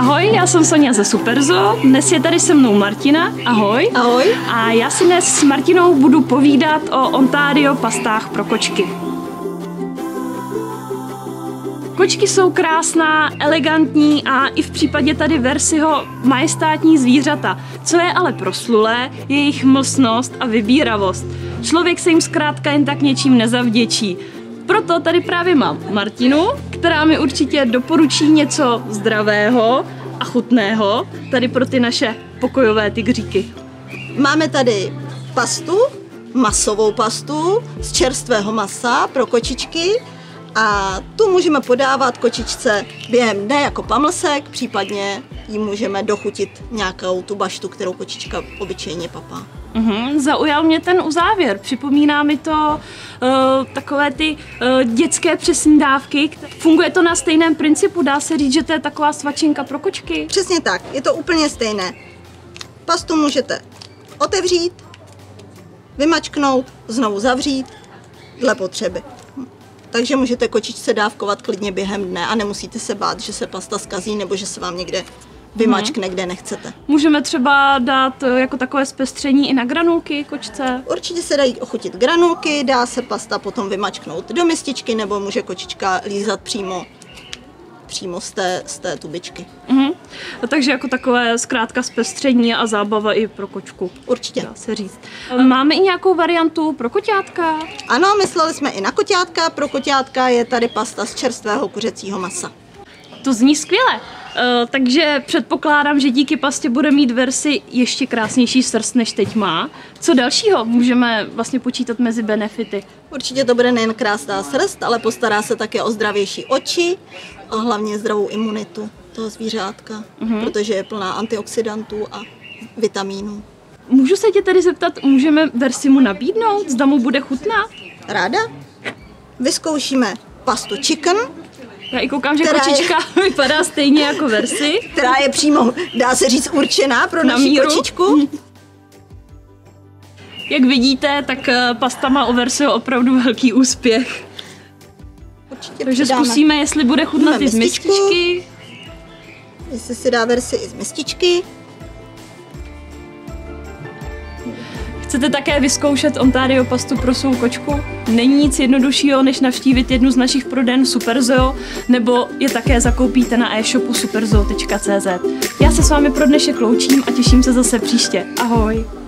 Ahoj, já jsem Sonja ze Superzo, dnes je tady se mnou Martina, ahoj. Ahoj. A já si dnes s Martinou budu povídat o Ontario pastách pro kočky. Kočky jsou krásná, elegantní a i v případě tady Versiho majestátní zvířata. Co je ale proslulé, je jejich mlsnost a vybíravost. Člověk se jim zkrátka jen tak něčím nezavděčí. Proto tady právě mám Martinu, která mi určitě doporučí něco zdravého a chutného tady pro ty naše pokojové tygříky. Máme tady pastu, masovou pastu z čerstvého masa pro kočičky a tu můžeme podávat kočičce během dne jako pamlsek, případně jí můžeme dochutit nějakou tu baštu, kterou kočička obyčejně papá. Uhum, zaujal mě ten uzávěr. Připomíná mi to uh, takové ty uh, dětské přesní dávky. Funguje to na stejném principu? Dá se říct, že to je taková svačinka pro kočky? Přesně tak, je to úplně stejné. Pastu můžete otevřít, vymačknout, znovu zavřít, dle potřeby. Takže můžete kočičce dávkovat klidně během dne a nemusíte se bát, že se pasta skazí nebo že se vám někde vymačkne, kde nechcete. Můžeme třeba dát eh, jako takové zpestření i na granulky kočce? Určitě se dají ochutit granulky, dá se pasta potom vymačknout do mističky nebo může kočička lízat přímo přímo z té, z té tubičky. Mhm. Takže jako takové zkrátka zpestření a zábava i pro kočku. Určitě. Dá se říct. Máme i nějakou variantu pro koťátka? Ano, mysleli jsme i na koťátka. Pro koťátka je tady pasta z čerstvého kuřecího masa. To zní skvěle. Uh, takže předpokládám, že díky pastě bude mít versi ještě krásnější srst, než teď má. Co dalšího můžeme vlastně počítat mezi benefity? Určitě to bude nejen krásná srst, ale postará se také o zdravější oči a hlavně zdravou imunitu toho zvířátka, uh-huh. protože je plná antioxidantů a vitamínů. Můžu se tě tedy zeptat, můžeme versi mu nabídnout? Zda mu bude chutná? Ráda. Vyzkoušíme pastu chicken, já i koukám, že kočička je, vypadá stejně jako versi. Která je přímo, dá se říct, určená pro Na naši míru. kočičku. Jak vidíte, tak eh, pasta má o versi opravdu velký úspěch. Určitě Takže přidáme. zkusíme, jestli bude chutnat i z mističky. Jestli si dá versi i z mističky. Chcete také vyzkoušet Ontario pastu pro svou kočku? Není nic jednoduššího, než navštívit jednu z našich proden Superzoo, nebo je také zakoupíte na e-shopu superzoo.cz. Já se s vámi pro dnešek loučím a těším se zase příště. Ahoj!